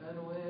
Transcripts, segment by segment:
ran away.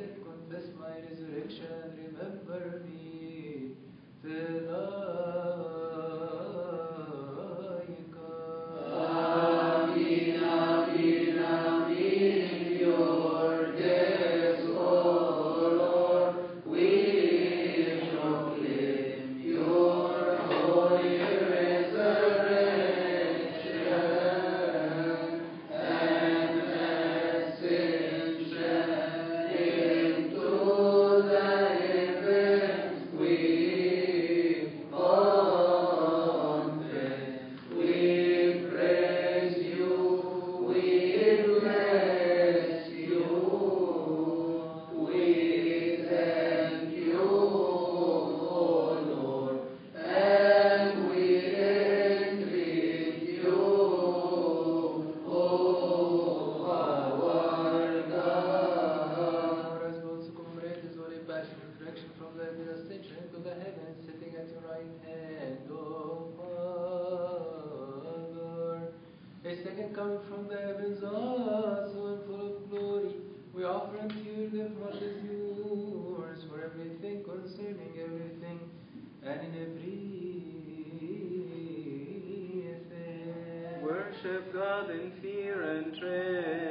did confess my resurrection. worship God in fear and trembling.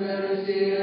Pharisee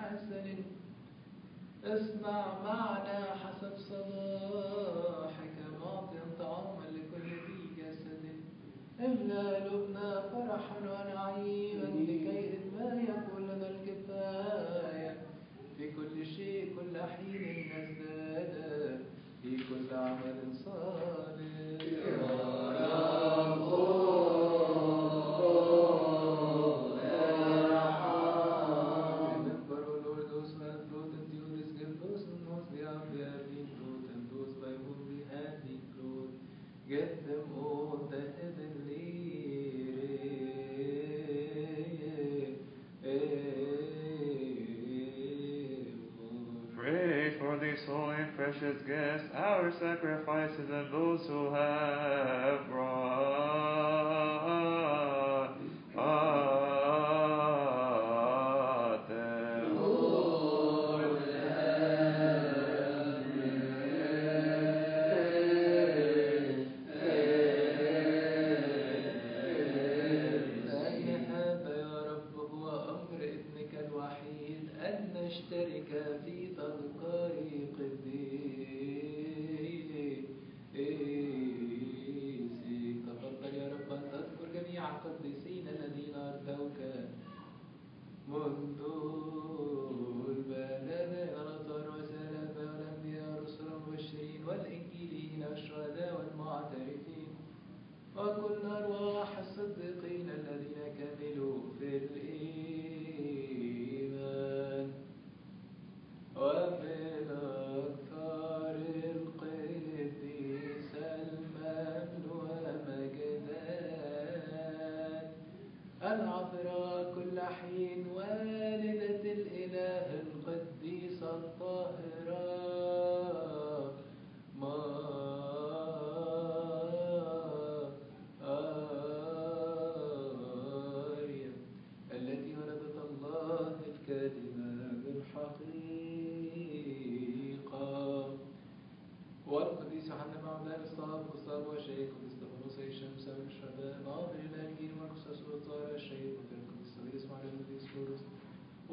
حسن اسمع معنا حسب صلاحك معطيا طعاما لكل ذي جسد. املا لبنا فرحا ونعيما.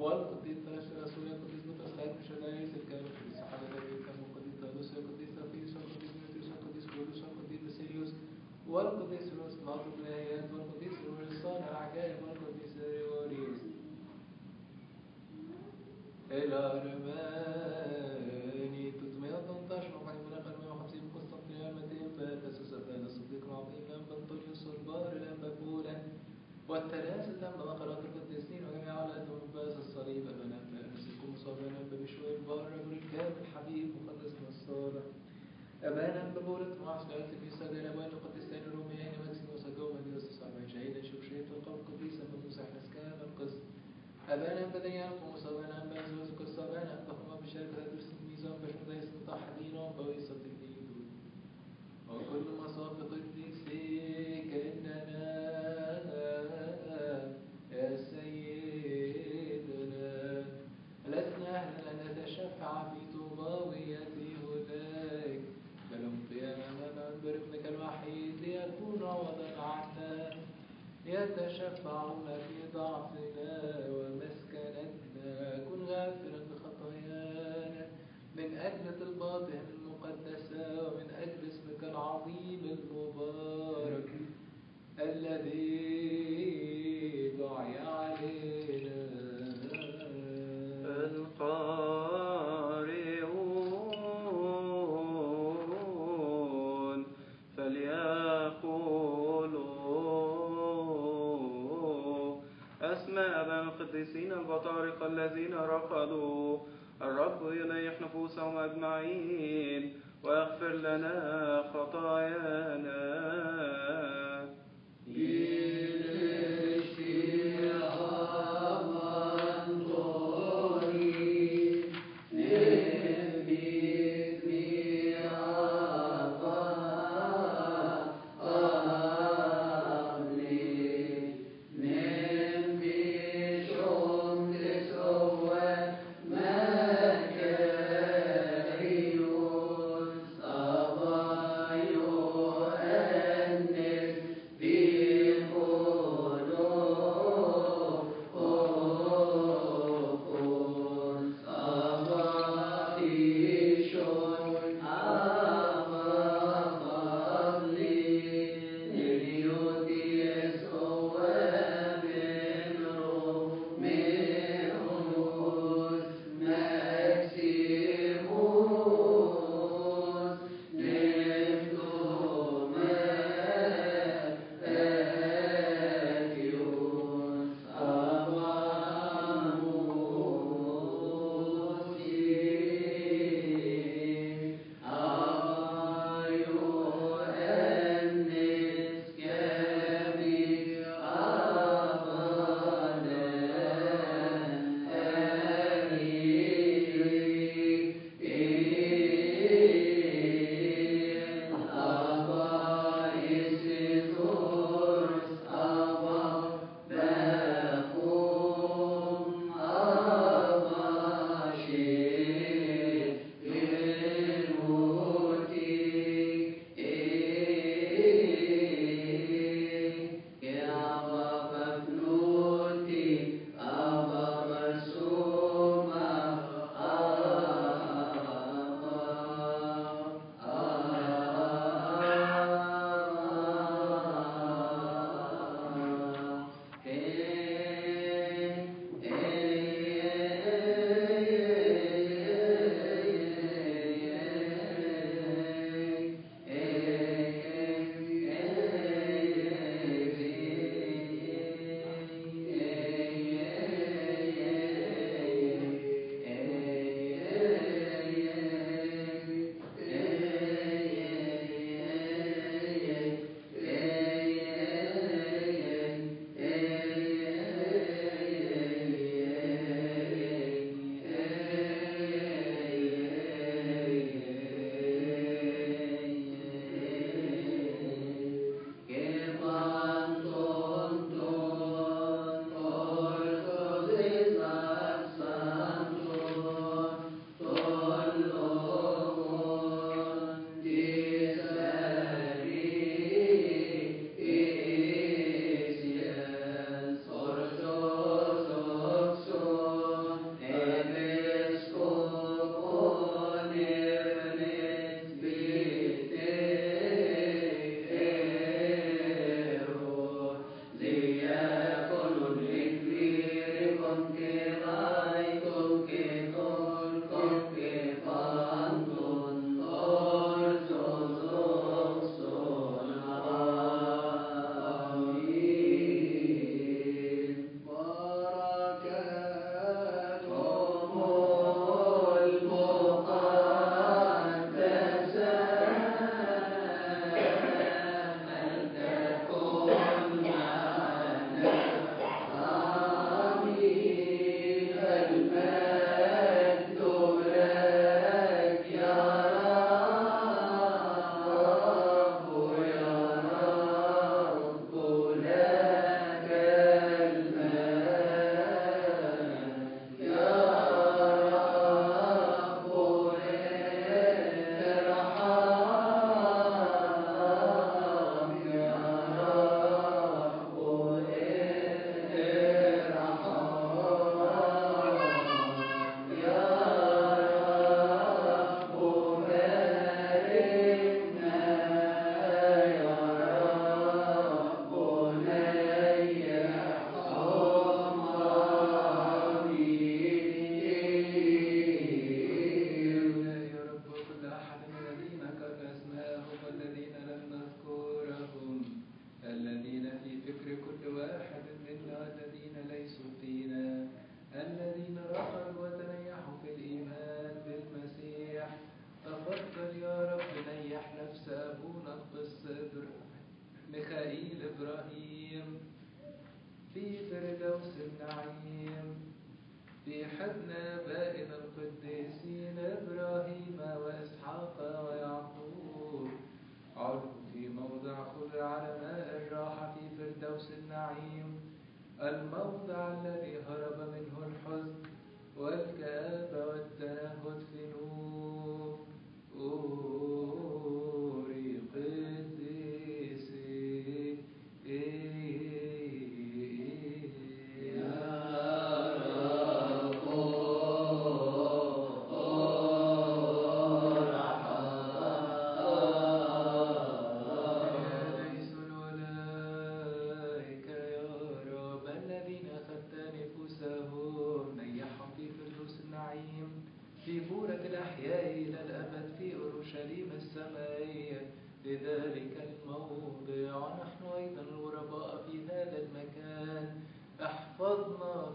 One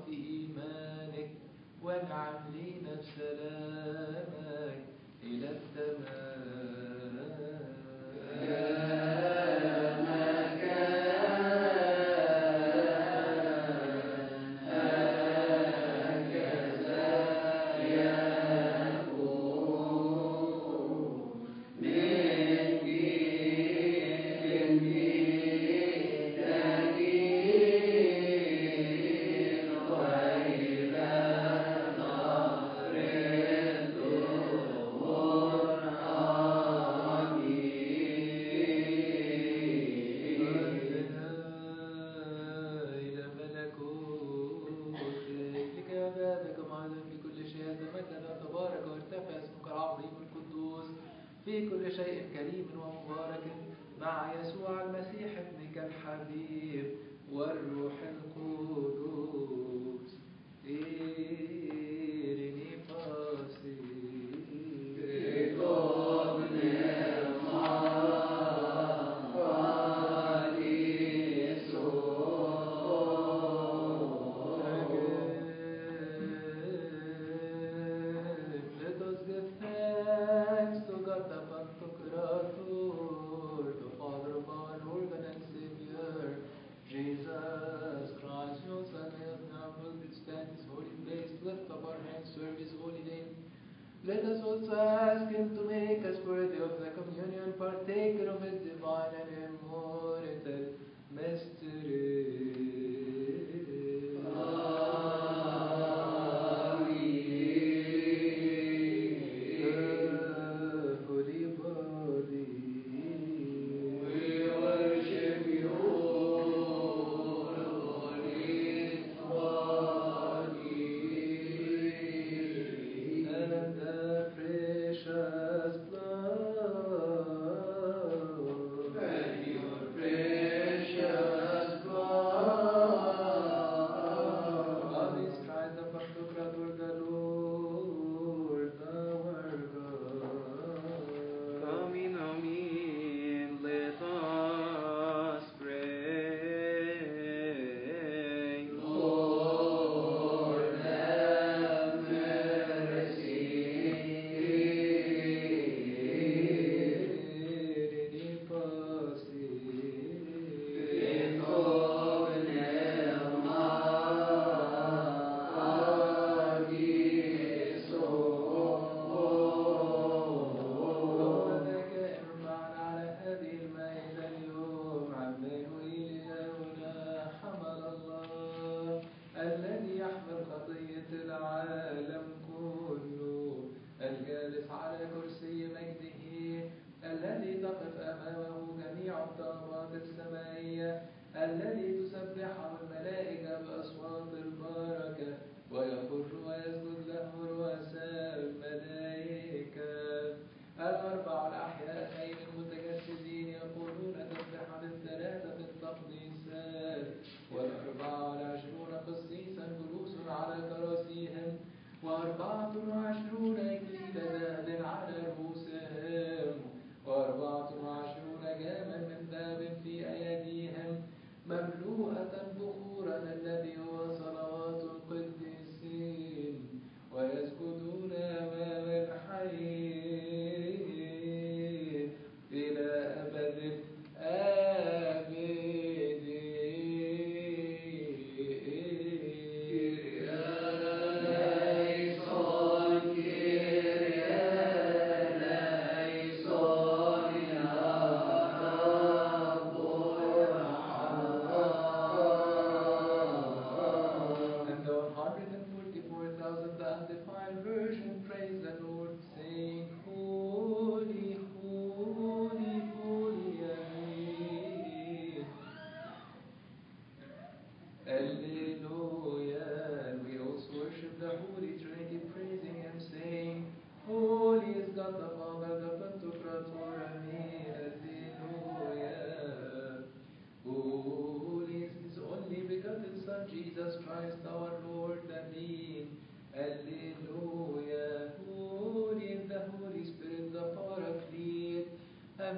في إيمانك وانعم لينا بسلامك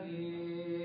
الكافرين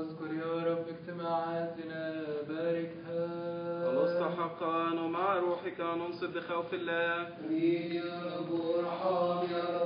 واذكر يا رب اجتماعاتنا باركها ونستحق حقا مع روحك ننصت بخوف الله. يا رب وارحم يا رب.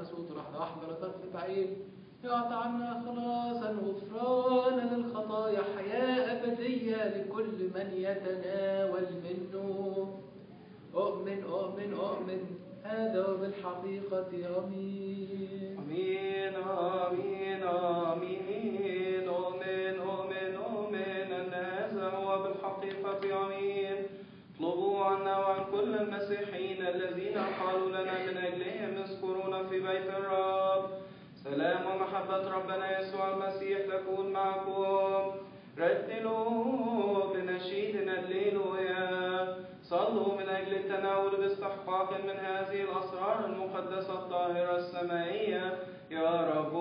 مسؤوت لحظة واحدة ولا طرفة عين يعطى عنا خلاصا غفرانا للخطايا حياة أبدية لكل من يتناول منه. أؤمن أؤمن أؤمن. هذا وبالحقيقة أمين. آمين آمين آمين. أؤمن أؤمن أؤمن. أن هذا هو بالحقيقة آمين. اطلبوا عنا وعن كل المسيحيين الذين قالوا لنا من اذكرونا بيت الرب سلام ومحبة ربنا يسوع المسيح تكون معكم. رتلوا بنشيد الليلويا. صلوا من أجل التناول باستحقاق من هذه الأسرار المقدسة الطاهرة السمائية. يا رب.